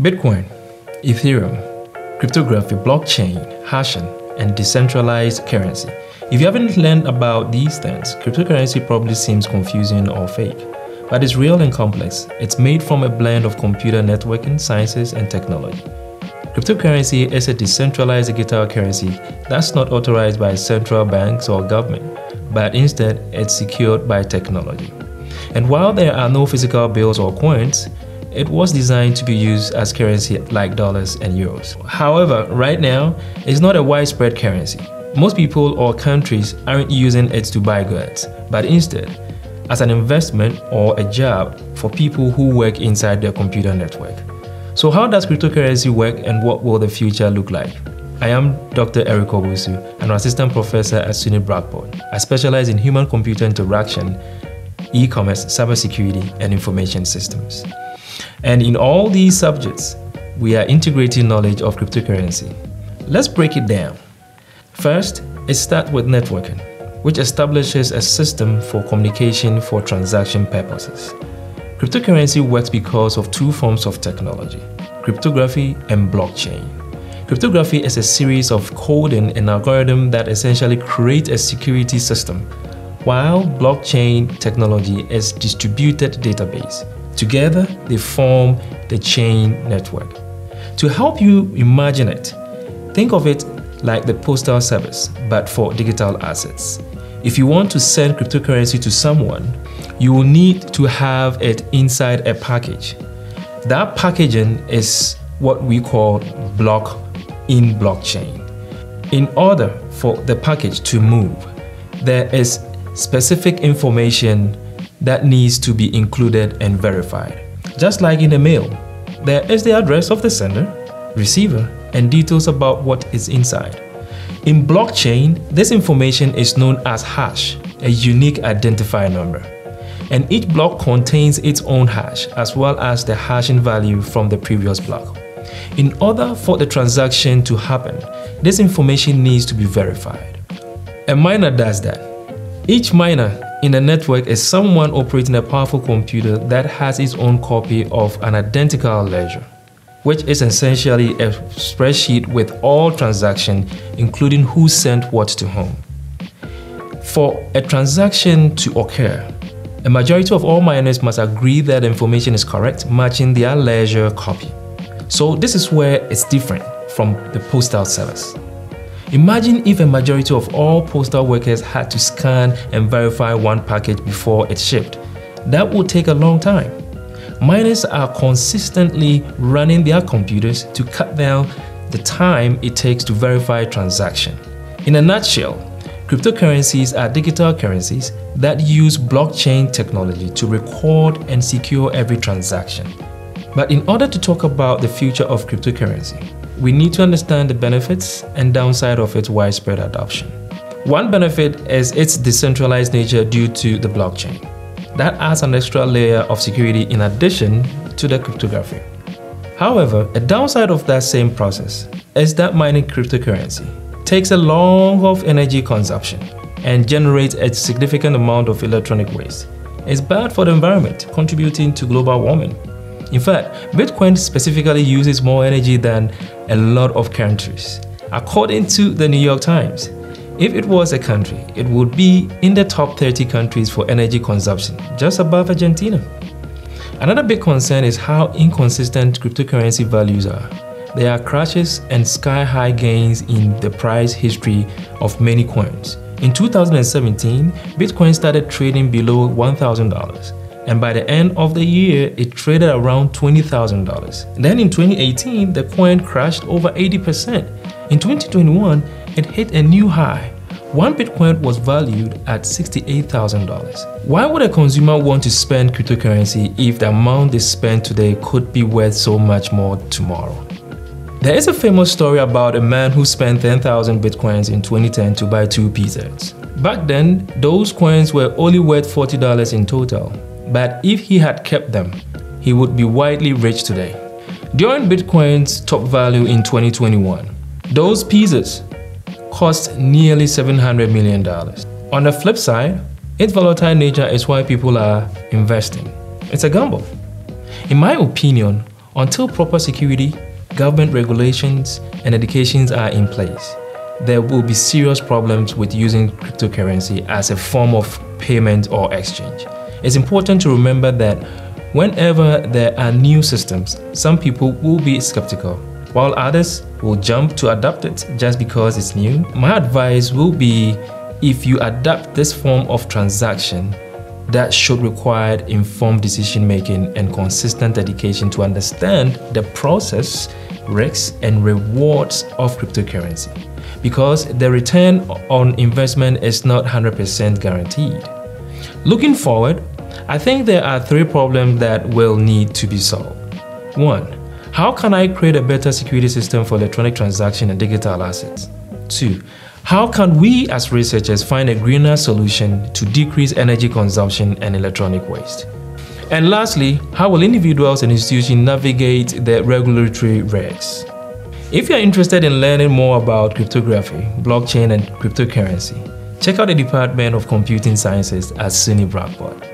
Bitcoin, Ethereum, cryptography, blockchain, hashing, and decentralized currency. If you haven't learned about these things, cryptocurrency probably seems confusing or fake. But it's real and complex. It's made from a blend of computer networking, sciences, and technology. Cryptocurrency is a decentralized digital currency that's not authorized by central banks or government, but instead it's secured by technology. And while there are no physical bills or coins, it was designed to be used as currency like dollars and euros. However, right now, it's not a widespread currency. Most people or countries aren't using it to buy goods, but instead, as an investment or a job for people who work inside their computer network. So how does cryptocurrency work and what will the future look like? I am Dr. Eric Owusu, an assistant professor at SUNY Brockport. I specialize in human-computer interaction, e-commerce, cybersecurity, and information systems. And in all these subjects, we are integrating knowledge of cryptocurrency. Let's break it down. First, it starts with networking, which establishes a system for communication for transaction purposes. Cryptocurrency works because of two forms of technology, cryptography and blockchain. Cryptography is a series of coding and algorithm that essentially create a security system, while blockchain technology is distributed database. Together, they form the chain network. To help you imagine it, think of it like the postal service, but for digital assets. If you want to send cryptocurrency to someone, you will need to have it inside a package. That packaging is what we call block in blockchain. In order for the package to move, there is specific information that needs to be included and verified. Just like in a mail, there is the address of the sender, receiver, and details about what is inside. In blockchain, this information is known as hash, a unique identifier number. And each block contains its own hash, as well as the hashing value from the previous block. In order for the transaction to happen, this information needs to be verified. A miner does that. Each miner in a network is someone operating a powerful computer that has its own copy of an identical ledger which is essentially a spreadsheet with all transactions, including who sent what to whom. For a transaction to occur, a majority of all miners must agree that information is correct, matching their ledger copy. So this is where it's different from the postal service. Imagine if a majority of all postal workers had to scan and verify one package before it shipped. That would take a long time miners are consistently running their computers to cut down the time it takes to verify a transaction. In a nutshell, cryptocurrencies are digital currencies that use blockchain technology to record and secure every transaction. But in order to talk about the future of cryptocurrency, we need to understand the benefits and downside of its widespread adoption. One benefit is its decentralized nature due to the blockchain. That adds an extra layer of security in addition to the cryptography. However, a downside of that same process is that mining cryptocurrency takes a long of energy consumption and generates a significant amount of electronic waste. It's bad for the environment, contributing to global warming. In fact, Bitcoin specifically uses more energy than a lot of countries. According to the New York Times, if it was a country, it would be in the top 30 countries for energy consumption, just above Argentina. Another big concern is how inconsistent cryptocurrency values are. There are crashes and sky-high gains in the price history of many coins. In 2017, Bitcoin started trading below $1,000 and by the end of the year, it traded around $20,000. Then in 2018, the coin crashed over 80%. In 2021, it hit a new high. One Bitcoin was valued at $68,000. Why would a consumer want to spend cryptocurrency if the amount they spend today could be worth so much more tomorrow? There is a famous story about a man who spent 10,000 Bitcoins in 2010 to buy two pizzas. Back then, those coins were only worth $40 in total. But if he had kept them, he would be widely rich today. During Bitcoin's top value in 2021, those pieces cost nearly $700 million. On the flip side, its volatile nature is why people are investing. It's a gamble. In my opinion, Until proper security, government regulations, and educations are in place, there will be serious problems with using cryptocurrency as a form of payment or exchange. It's important to remember that whenever there are new systems, some people will be skeptical, while others will jump to adopt it just because it's new. My advice will be if you adapt this form of transaction, that should require informed decision making and consistent dedication to understand the process, risks, and rewards of cryptocurrency. Because the return on investment is not 100% guaranteed. Looking forward, I think there are three problems that will need to be solved. One, how can I create a better security system for electronic transaction and digital assets? Two, how can we as researchers find a greener solution to decrease energy consumption and electronic waste? And lastly, how will individuals and institutions navigate the regulatory regs? If you're interested in learning more about cryptography, blockchain, and cryptocurrency, check out the Department of Computing Sciences at SUNY Brockport.